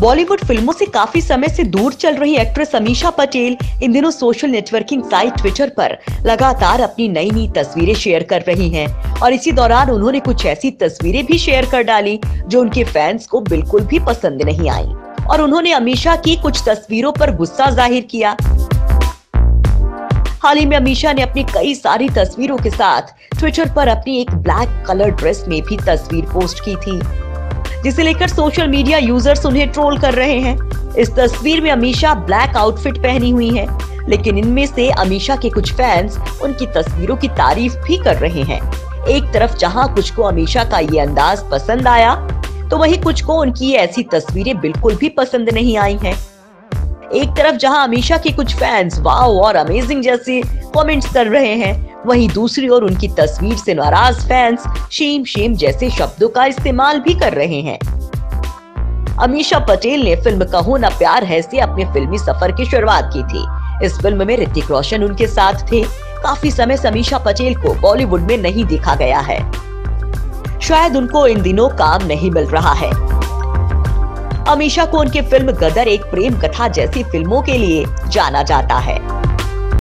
बॉलीवुड फ़िल्मों से काफ़ी समय से दूर चल रही एक्ट्रेस अमीशा पटेल इन दिनों सोशल नेटवर्किंग साइट ट्विटर पर लगातार अपनी नई नई तस्वीरें शेयर कर रही हैं। और इसी दौरान उन्होंने कुछ ऐसी तस्वीरें भी शेयर कर डाली, जो उनके फैंस को बिल्कुल भी पसंद नहीं आई। और उन्होंने अमीशा की कुछ तस्वीरों पर गुस्सा ज़ाहिर किया। हाल ही में अमीशा ने अपनी कई सारी तस्वीरों के साथ ट्विटर पर अपनी एक ब्लैक कलर ड्रेस में भी तस्वीर पोस्ट की थी। जिसे लेकर सोशल मीडिया यूज़र्स उन्हें ट्रोल कर रहे हैं इस तस्वीर में अमीशा ब्लैक आउटफिट पहनी हुई है, लेकिन इनमें से अमीशा के कुछ फैंस उनकी तस्वीरों की तारीफ़ भी कर रहे हैं एक तरफ़ जहाँ कुछ को अमीशा का ये अंदाज पसंद आया तो वहीं कुछ को उनकी ऐसी तस्वीरें बिल्कुल भी पसंद नहीं आई हैं। एक तरफ़ जहाँ अमीशा के कुछ फैंस वाओ और अमेजिंग जैसे कमेंट्स कर रहे हैं वहीं दूसरी ओर उनकी तस्वीर से नाराज़ फैंस शेम शेम जैसे शब्दों का इस्तेमाल भी कर रहे हैं। अमीशा पटेल ने फ़िल्म कहो न प्यार है से अपने फिल्मी सफ़र की शुरुआत की थी। इस फ़िल्म में ऋतिक रोशन उनके साथ थे। काफ़ी समय से अमीशा पटेल को बॉलीवुड में नहीं देखा गया है। शायद उनको इन दिनों काम नहीं मिल रहा है। अमीशा को उनकी फ़िल्म गदर एक प्रेम कथा जैसी फ़िल्मों के लिए जाना जाता है।